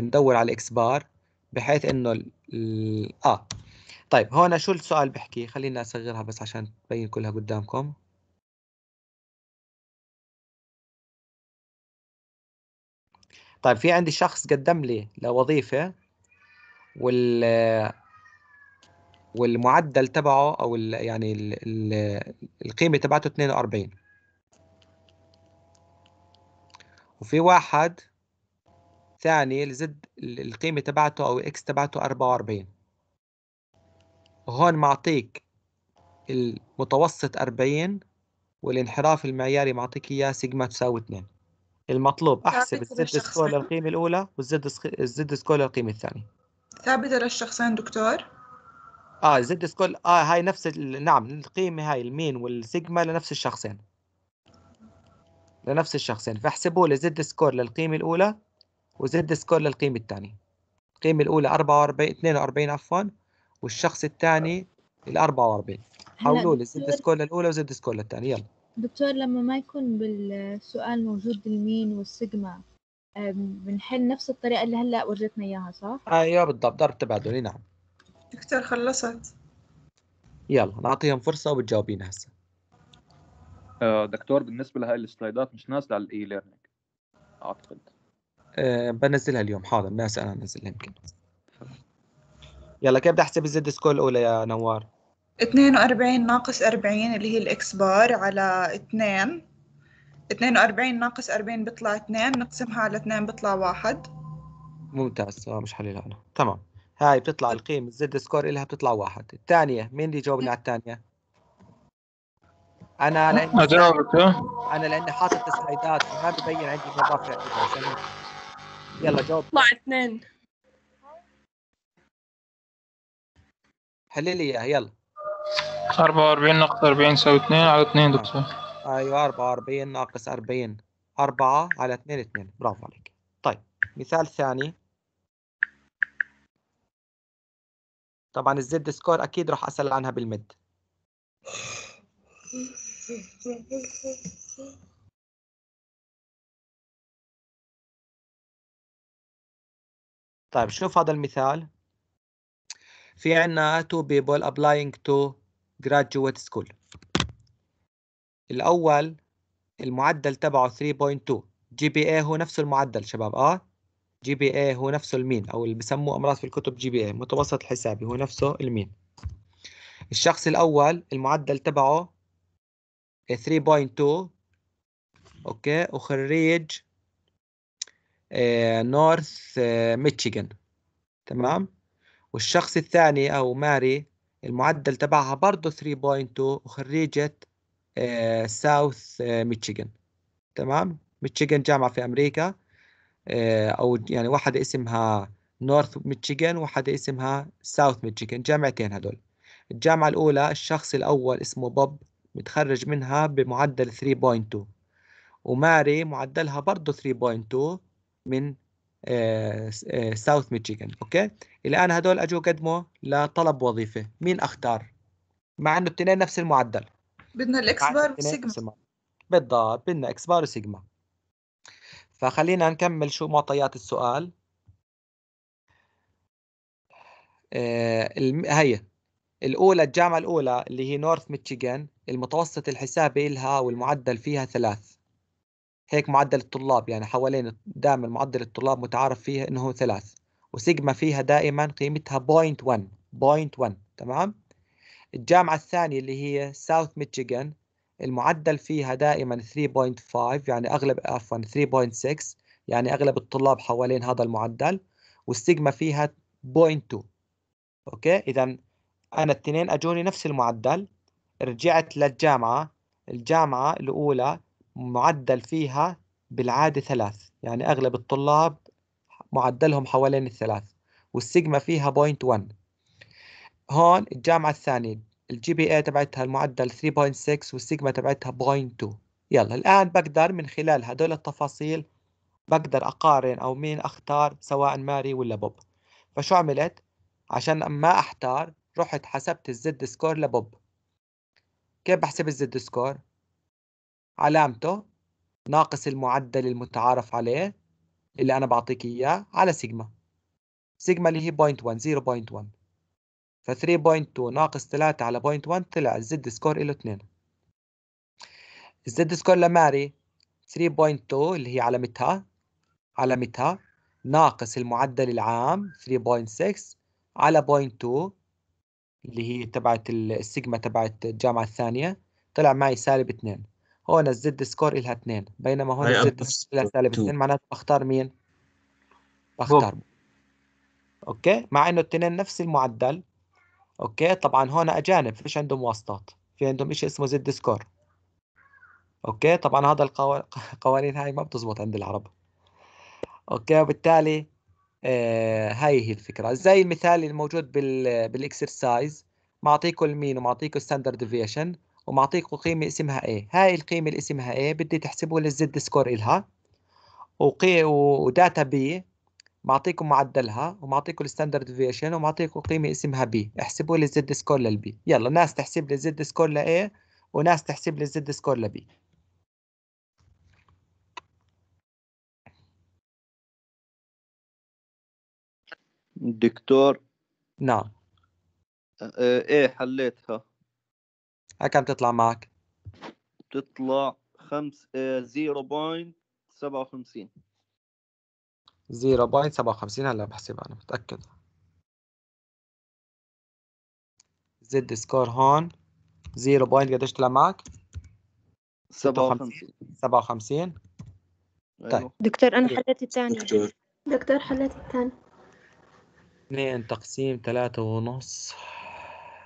ندور على ال x bar بحيث إنه ال... آه. طيب هون شو السؤال بحكي؟ خلينا أصغرها بس عشان تبين كلها قدامكم. طيب في عندي شخص قدم لي لوظيفة وال والمعدل تبعه أو ال يعني ال القيمة تبعته 42 وفي واحد ثاني ال z القيمة تبعته أو x تبعته 44 وهون معطيك المتوسط 40 والانحراف المعياري معطيك إياه سيجما تساوي 2 المطلوب ثابت ال z. score للقيمة الأولى وال z ال z score للقيمة الثانية. ثابتة للشخصين دكتور. آه ال z score آه هاي نفس ال... نعم القيمة هاي ال mean وال sigma لنفس الشخصين. لنفس الشخصين. فاحسبوا لي z score للقيمة الأولى و z score للقيمة الثانية القيمة الأولى 44 42 عفوا والشخص الثاني ال 44 حولوا لي z score للأولى و z score للثانية يلا. دكتور لما ما يكون بالسؤال موجود ال mean وال sigma بنحل نفس الطريقة اللي هلأ ورجتنا إياها صح؟ أيوه بالضبط. ضرب تبادلي. نعم. دكتور خلصت. يلا نعطيهم فرصة وبتجاوبينا هسه. آه، دكتور بالنسبة لهاي السلايدات مش نازلة على ال e-learning أعتقد. أه بنزلها اليوم. حاضر ناسي أنا أنزلها يمكن. يلا كيف بدي أحسب ال z score الأولى يا نوار؟ 42 ناقص 40 اللي هي ال x bar على 2 42 ناقص 40 بيطلع 2 نقسمها على 2 بيطلع 1 ممتاز آه مش حللها أنا. تمام. هاي بتطلع القيمة ال z score إلها بتطلع واحد. الثانية مين اللي يجاوبني على الثانية؟ أنا لأني أجاوبك ها؟ أنا لأني حاطط سلايدات ما ببين عندي مضاف عندي عشان هيك. يلا جاوب. طلع اثنين. حلي لي إياها يلا. 44 ناقص 40 يساوي 2 على 2 دكتور أيوه 44 ناقص 40 4 على 2 2 برافو عليك. طيب مثال ثاني. طبعا ال z score أكيد راح أسأل عنها بال mid. طيب شوف هذا المثال. في عنا two people applying to graduate school. الأول المعدل تبعه 3.2 GPA هو نفسه المعدل شباب آه؟ GPA هو نفسه ال mean أو اللي بسموه أمراض في الكتب GPA متوسط الحسابي هو نفسه ال mean. الشخص الأول المعدل تبعه 3.2 أوكي وخريج نورث آه ميشيغان تمام؟ والشخص الثاني أو ماري المعدل تبعها برضه 3.2 وخريجة آه ساوث آه ميشيغان تمام؟ ميشيغان جامعة في أمريكا آه أو يعني واحدة اسمها نورث ميشيغان وواحدة اسمها ساوث ميشيغان جامعتين هدول الجامعة الأولى الشخص الأول اسمه بوب متخرج منها بمعدل 3.2 وماري معدلها برضه 3.2 من آه آه ساوث ميشيغان أوكي؟ الآن هدول أجوا قدموا لطلب وظيفة. مين أختار؟ مع إنه الاثنين نفس المعدل. بدنا إنه بار المعدل. بالضبط بدنا x bar و sigma. فخلينا نكمل شو معطيات السؤال. آه. هي الأولى الجامعة الأولى اللي هي نورث ميشيغان المتوسط الحسابي لها والمعدل فيها ثلاث. هيك معدل الطلاب يعني حوالين دائما معدل الطلاب متعارف فيها إنه هو ثلاث. وسيجما فيها دائما قيمتها 0.1 0.1 تمام؟ الجامعة الثانية اللي هي ساوث ميشيغان المعدل فيها دائما 3.5 يعني أغلب عفوا 3.6 يعني أغلب الطلاب حوالين هذا المعدل. والسيجما فيها 0.2 أوكي؟ اذا أنا الاثنين أجوني نفس المعدل. رجعت للجامعة. الجامعة الأولى معدل فيها بالعادة ثلاث يعني أغلب الطلاب معدلهم حوالين الثلاث والسيجما فيها 0.1 هون الجامعة الثانية ال GPA تبعتها المعدل 3.6 والسيجما تبعتها 0.2 يلا الآن بقدر من خلال هدول التفاصيل بقدر أقارن أو مين أختار سواء ماري ولا بوب. فشو عملت؟ عشان ما أحتار رحت حسبت ال z score لبوب. كيف بحسب ال z score علامته ناقص المعدل المتعارف عليه اللي أنا بعطيك إياه على sigma. sigma اللي هي 0.1 0.1 ف 3.2 ناقص 3 على 0.1 طلع ال Z-score له 2 ال Z-score لماري 3.2 اللي هي علامتها علامتها ناقص المعدل العام 3.6 على 0.2 اللي هي تبعت السيجما تبعت الجامعة الثانية طلع معي سالب 2 هون ال Z-score إلها 2 بينما هون ال Z-score إلها سالب 2 معناته بختار مين؟ بختار. بوب. أوكي؟ مع إنه التنين نفس المعدل. أوكي؟ طبعا هون أجانب فيش عندهم واسطات. في عندهم شيء اسمه Z-score. أوكي؟ طبعا هذا القوانين هاي ما بتزبط عند العرب. أوكي؟ وبالتالي آه هاي هي الفكرة. زي المثال الموجود بال بال exercise معطيكم ال mean ومعطيكم ال standard deviation ومعطيكم قيمة اسمها A هاي القيمة اللي اسمها A بدي تحسبوا لل Z-score إلها. وفي data B معطيكم معدلها ومعطيكم ال standard deviation ومعطيكم قيمة اسمها B. احسبوا لي ال Z-score لل B يلا ناس تحسب لي الزد سكور ل A وناس تحسب لي الزد سكور لبي دكتور. نعم. آه، إيه حليتها؟ هاي كم تطلع معك. تطلع خمس آه، 0.57 0.57 هلا بحسبها أنا متأكد. Z-score هون. 0 point قديش طلع معك؟ 57 57 طيب أيوه. دكتور أنا حليت الثانية. دكتور. دكتور حليت الثاني 2 تقسيم 3 ونص.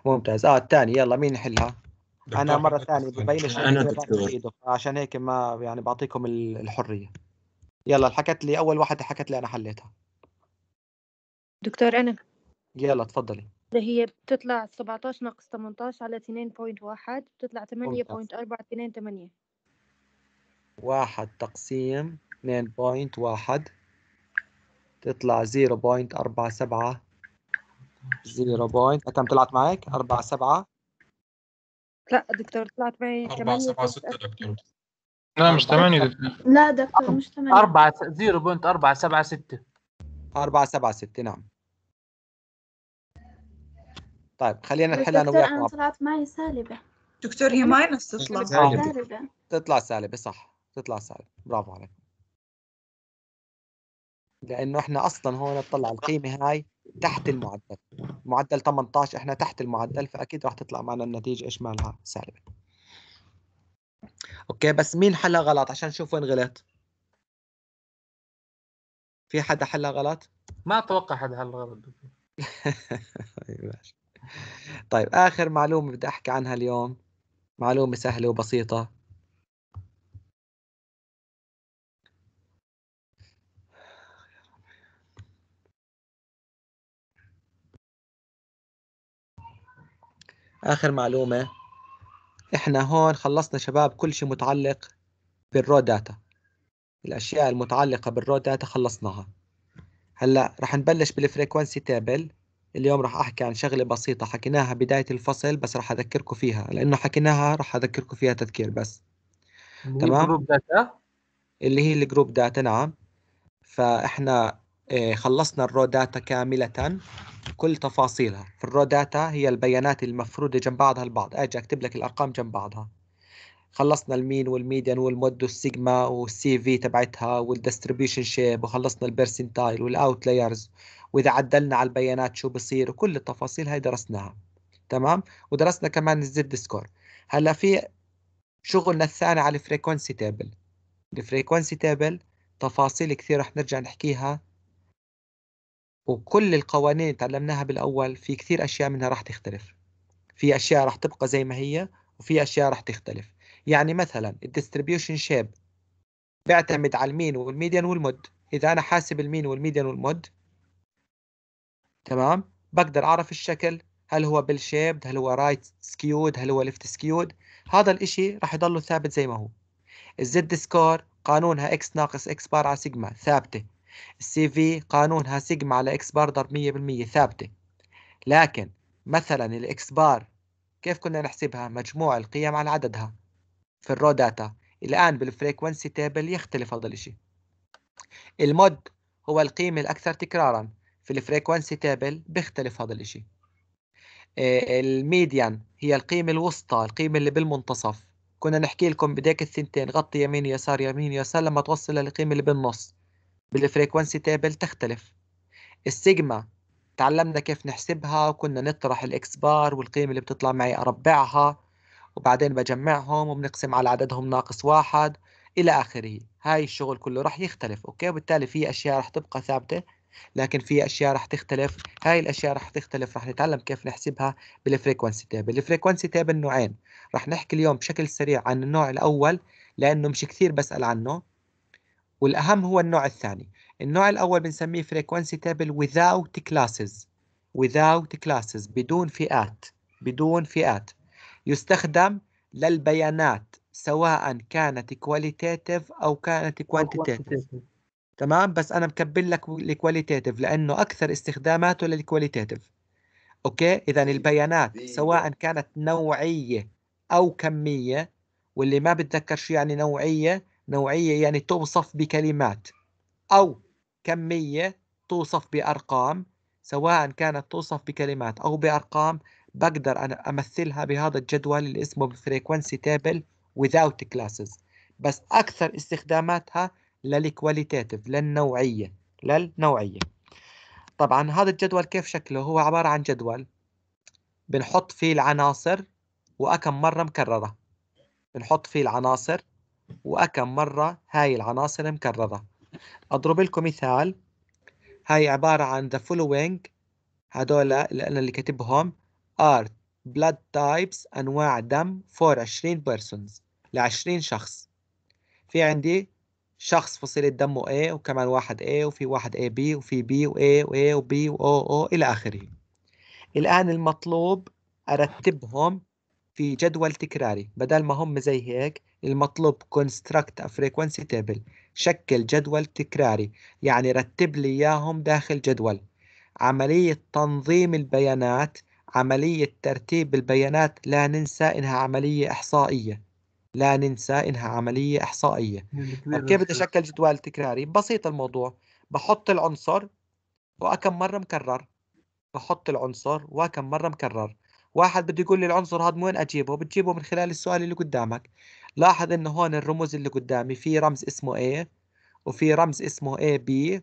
ممتاز. آه الثاني يلا مين يحلها؟ أنا مرة ثانية. ببينش أنا الإجابات دكتور. عشان هيك ما يعني بعطيكم ال- الحرية. يلا حكت لي أول واحدة حكت لي أنا حليتها. دكتور أنا. يلا تفضلي. اللي هي بتطلع 17 ناقص 18 على 2.1 بتطلع 8.428 واحد تقسيم 2.1 تطلع 0.47 0 point كم طلعت معك؟ 47 لا دكتور طلعت معي 4 8 7 6 دكتور. لا مش 8 دكتور. لا دكتور مش تمام أربعة zero point أربعة سبعة ستة. 476 نعم. طيب خلينا بس نحل أنا وياك مع طلعت معي سالبة. دكتور هي minus تطلع سالبة. سالبة. تطلع سالبة صح. تطلع سالبة. برافو عليك. لأنه إحنا أصلا هون نطلع القيمة هاي. تحت المعدل. معدل 18 إحنا تحت المعدل فأكيد راح تطلع معنا النتيجة إيش مالها؟ سالبة. أوكي بس مين حلها غلط؟ عشان نشوف وين غلط. في حدا حلها غلط؟ ما أتوقع حدا دكتور طيب ماشي. طيب آخر معلومة بدي أحكي عنها اليوم. معلومة سهلة وبسيطة. آخر معلومة. إحنا هون خلصنا شباب كل شيء متعلق بال raw data. الأشياء المتعلقة بال raw data خلصناها. هلأ رح نبلش بال frequency table اليوم رح أحكي عن شغلة بسيطة حكيناها بداية الفصل بس رح أذكركم فيها. لأنه حكيناها رح أذكركم فيها تذكير بس. تمام. جروب داتا اللي هي الجروب داتا نعم. فإحنا آه، خلصنا ال raw data كاملة. كل تفاصيلها. في ال raw data هي البيانات المفروضة جنب بعضها البعض. أجي أكتب لك الأرقام جنب بعضها. خلصنا المين والميديان والمود والسيجما والسي في تبعتها والديستريبيوشن شيب وخلصنا البرسنتايل والاوتلايرز وإذا عدلنا على البيانات شو بصير وكل التفاصيل هاي درسناها. تمام؟ ودرسنا كمان ال Z-score هلأ في شغلنا الثاني على ال frequency table ال frequency table تفاصيل كثير رح نرجع نحكيها وكل القوانين اللي تعلمناها بالأول في كثير أشياء منها رح تختلف. في أشياء رح تبقى زي ما هي وفي أشياء رح تختلف. يعني مثلا ال distribution shape بيعتمد على ال mean وال median وال mode. إذا أنا حاسب ال mean وال median وال mode تمام؟ بقدر أعرف الشكل هل هو bell shaped هل هو right skewed هل هو left skewed هذا الإشي راح يضله ثابت زي ما هو. ال Z-score قانونها X ناقص X bar على سيجما ثابتة. ال CV قانونها سيجما على X bar ضرب 100% ثابتة. لكن مثلا ال X bar كيف كنا نحسبها؟ مجموع القيم على عددها. في ال raw data الآن بال frequency table يختلف هذا الشيء ال mode هو القيمة الأكثر تكرارا. في ال frequency table بيختلف هذا الاشي آه، ال median هي القيمة الوسطى القيمة اللي بالمنتصف. كنا نحكي لكم بديك الثنتين غطي يمين يسار يمين يسار لما توصل للقيمة اللي بالنص. بال frequency table تختلف. السيجما تعلمنا كيف نحسبها وكنا نطرح ال X bar والقيمة اللي بتطلع معي أربعها وبعدين بجمعهم وبنقسم على عددهم ناقص واحد إلى آخره. هاي الشغل كله راح يختلف أوكي؟ وبالتالي في أشياء راح تبقى ثابتة لكن في أشياء راح تختلف. هاي الأشياء راح تختلف راح نتعلم كيف نحسبها بال frequency table ال frequency table نوعين. راح نحكي اليوم بشكل سريع عن النوع الأول لأنه مش كثير بسأل عنه. والأهم هو النوع الثاني. النوع الأول بنسميه frequency table without classes without classes بدون فئات بدون فئات. يستخدم للبيانات سواء كانت qualitative أو كانت quantitative تمام؟ بس أنا مكبر لك ال qualitative لأنه أكثر استخداماته لل qualitative okay؟ اذا البيانات سواء كانت نوعية أو كمية واللي ما بتذكر شو يعني نوعية نوعية يعني توصف بكلمات أو كمية توصف بأرقام سواء كانت توصف بكلمات أو بأرقام بقدر أنا أمثلها بهذا الجدول اللي اسمه بال frequency table without classes. بس أكثر استخداماتها لل qualitative للنوعية للنوعية. طبعا هذا الجدول كيف شكله؟ هو عبارة عن جدول. بنحط فيه العناصر وأكم مرة مكررة. بنحط فيه العناصر وأكم مرة هاي العناصر مكررة. أضرب لكم مثال. هاي عبارة عن the following. هدول اللي أنا اللي كاتبهم are blood types أنواع دم for 20 persons ل 20 شخص. في عندي شخص فصيلة دمه A وكمان واحد A وفي واحد AB وفي B و A و A و B و O O إلى آخره. الآن المطلوب أرتبهم في جدول تكراري. بدل ما هم زي هيك المطلوب construct a frequency table شكل جدول تكراري يعني رتب لي إياهم داخل جدول. عملية تنظيم البيانات عملية ترتيب البيانات لا ننسى إنها عملية إحصائية. لا ننسى إنها عملية إحصائية. طيب كيف بدي أشكل جدول تكراري؟ بسيط الموضوع. بحط العنصر وأكم مرة مكرر. بحط العنصر وكم مرة مكرر. واحد بده يقول لي العنصر هذا من وين أجيبه؟ بتجيبه من خلال السؤال اللي قدامك. لاحظ إنه هون الرموز اللي قدامي في رمز اسمه A وفي رمز اسمه AB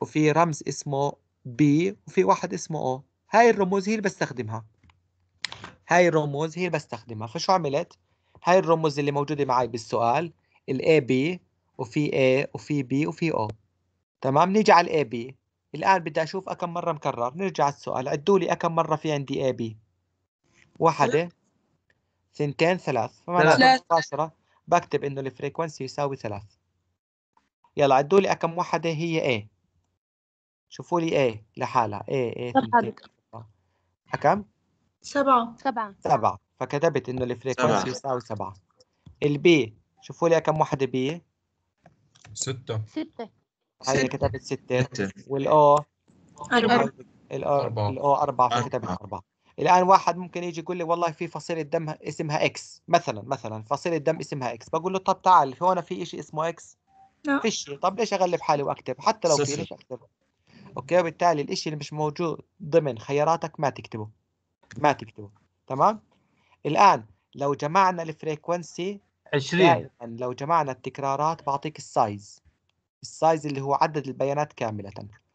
وفي رمز اسمه B وفي واحد اسمه O. هاي الرموز هي اللي بستخدمها. هاي الرموز هي اللي بستخدمها. فشو عملت؟ هاي الرموز اللي موجودة معي بالسؤال ال AB وفي A وفي B وفي O. تمام؟ نيجي على ال AB الآن بدي أشوف أكم مرة مكرر. نرجع على السؤال. عدوا لي أكم مرة في عندي AB واحدة. ثنتين ثلاث. فمعناته ثلاث. مباشرة بكتب إنه الفريكونسي يساوي ثلاث. يلا عدوا لي أكم وحدة هي A. شوفوا لي A لحالها. A A سبعة. ثنتين أكم؟ سبعة. سبعة. سبعة. فكتبت إنه ال frequency. يساوي سبعة. ال B شوفوا لي كم واحدة B ستة. ستة. هاي ستة. كتبت ستة. ستة. وال O أربعة. ال O أربعة. ال O أربعة. فكتبت أربعة. الآن واحد ممكن يجي يقول لي والله في فصيلة دم اسمها X مثلا مثلا فصيلة دم اسمها X بقول له طب تعال هون في إشي اسمه X لا. فيش شيء طب ليش أغلب حالي وأكتب؟ حتى لو في. ليش أكتب؟ okay وبالتالي الإشي اللي مش موجود ضمن خياراتك ما تكتبه. ما تكتبه. تمام؟ الآن لو جمعنا ال frequency 20 دائما لو جمعنا التكرارات بعطيك ال size. ال size اللي هو عدد البيانات كاملة.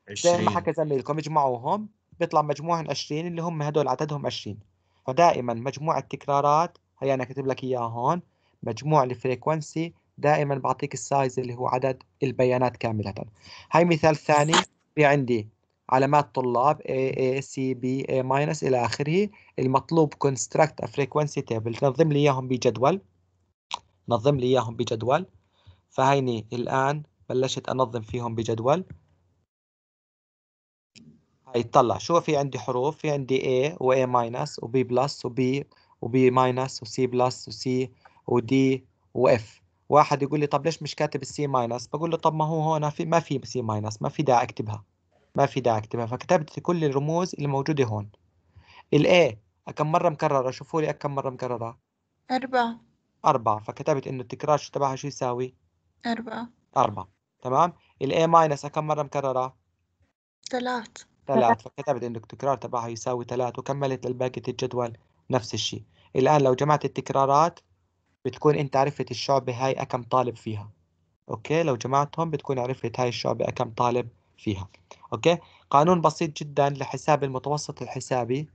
زي ما حكى زميلكم اجمعوهم. بيطلع مجموعهم 20 اللي هم هدول عددهم 20 فدائما مجموع التكرارات هي أنا كاتب لك إياها هون مجموع ال frequency دائما بعطيك ال size اللي هو عدد البيانات كاملة. هاي مثال ثاني في عندي علامات طلاب A A C B A minus إلى آخره. المطلوب construct a frequency table. نظم لي إياهم بجدول. نظم لي إياهم بجدول. فهيني الآن بلشت أنظم فيهم بجدول. هاي طلع شو في عندي حروف؟ في عندي A و A minus و B plus و B و B minus و C plus و C و D و F. واحد يقول لي طب ليش مش كاتب ال C minus بقول له طب ما هو هون في ما في C minus ما في داعي أكتبها. ما في داعي أكتبها. فكتبت كل الرموز اللي موجودة هون. ال A كم مرة مكررة؟ شوفوا لي كم مرة مكررة. أربعة. أربعة. فكتبت إنه التكرار شو تبعها شو يساوي؟ أربعة. أربعة. تمام؟ ال A minus كم مرة مكررة؟ ثلاث. ثلاث فكتبت إنه التكرار تبعها يساوي ثلاث وكملت لباقي الجدول نفس الشيء. الآن لو جمعت التكرارات بتكون أنت عرفت الشعبة هاي أكم طالب فيها. okay؟ لو جمعتهم بتكون عرفت هاي الشعبة أكم طالب فيها. okay؟ قانون بسيط جدا لحساب المتوسط الحسابي.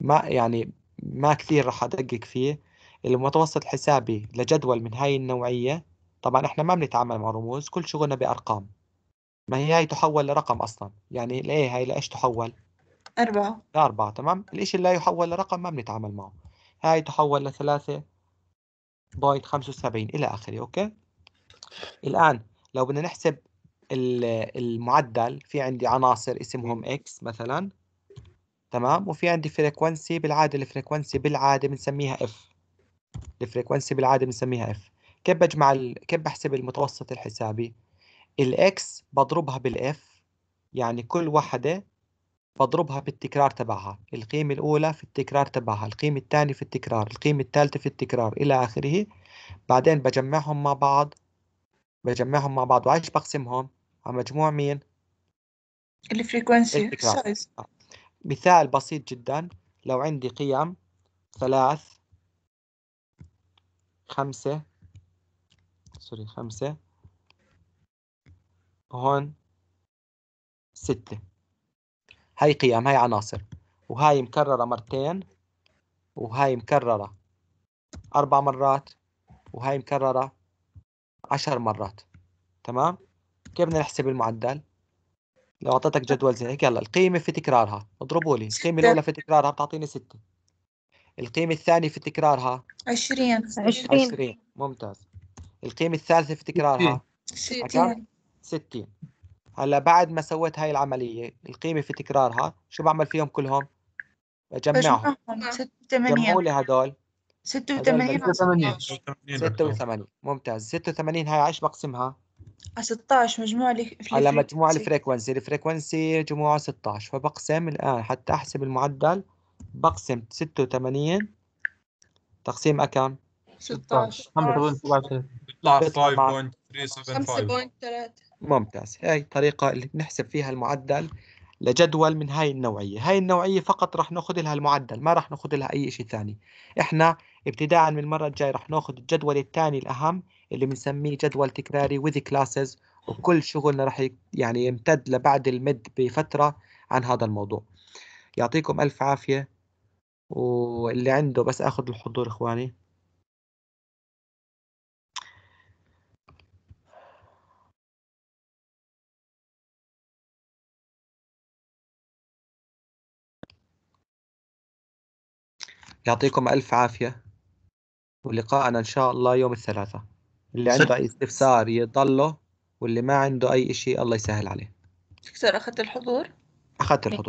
ما يعني ما كثير راح أدقق فيه. المتوسط الحسابي لجدول من هاي النوعية. طبعا إحنا ما بنتعامل مع رموز كل شغلنا بأرقام. ما هي هاي تحول لرقم أصلا. يعني ال A هاي؟ لإيش تحول؟ أربعة. لأربعة تمام؟ الإشي اللي لا يحول لرقم ما بنتعامل معه. هاي تحول لثلاثة point خمسة وسبعين إلى آخره okay؟ الآن لو بدنا نحسب ال- المعدل في عندي عناصر اسمهم X مثلا تمام؟ وفي عندي frequency بالعادة ال frequency بالعادة بنسميها F ال frequency بالعادة بنسميها F كيف بجمع ال... كيف بحسب المتوسط الحسابي؟ ال X بضربها بال F يعني كل واحدة بضربها بالتكرار تبعها. القيمة الأولى في التكرار تبعها القيمة الثانية في التكرار القيمة الثالثة في التكرار إلى آخره. بعدين بجمعهم مع بعض بجمعهم مع بعض. وعلى ايش بقسمهم. على مجموع مين؟ ال frequency آه. مثال بسيط جدا. لو عندي قيم ثلاث خمسة sorry خمسة هون ستة. هاي قيم هاي عناصر وهاي مكررة مرتين وهاي مكررة أربع مرات وهاي مكررة عشر مرات. تمام؟ كيف بدنا نحسب المعدل؟ لو أعطيتك جدول زي هيك يلا القيمة في تكرارها. اضربوا لي القيمة ستة. الأولى في تكرارها بتعطيني ستة. القيمة الثانية في تكرارها عشرين. عشرين. ممتاز. القيمة الثالثة في تكرارها؟ أكم؟ ستين. ستين هلا بعد ما سويت هاي العملية القيمة في تكرارها شو بعمل فيهم كلهم؟ بجمعهم. بجمعهم ستة جمعوا وثمانين لي هدول. ستة هدول وثمانين. بال- على 86 ممتاز. 86 هاي على ايش بقسمها. على 16 مجموع لي على مجموع ال frequency. ال frequency مجموعه 16 فبقسم الآن حتى أحسب المعدل بقسم 86 تقسيم أكم؟ 16 بيطلع بيطلع معك 5.375 ممتاز. هاي الطريقة اللي بنحسب فيها المعدل لجدول من هاي النوعية. هاي النوعية فقط راح ناخذ لها المعدل ما راح ناخذ لها أي شيء ثاني. إحنا ابتداء من المرة الجاية راح ناخذ الجدول الثاني الأهم اللي بنسميه جدول تكراري with classes وكل شغلنا راح ي- يعني يمتد لبعد المد بفترة عن هذا الموضوع. يعطيكم ألف عافية واللي عنده بس أخذ الحضور إخواني. يعطيكم ألف عافية ولقاءنا إن شاء الله يوم الثلاثاء اللي عنده أي استفسار يضله واللي ما عنده أي إشي الله يسهل عليه. دكتور أخذت الحضور؟ أخذت الحضور.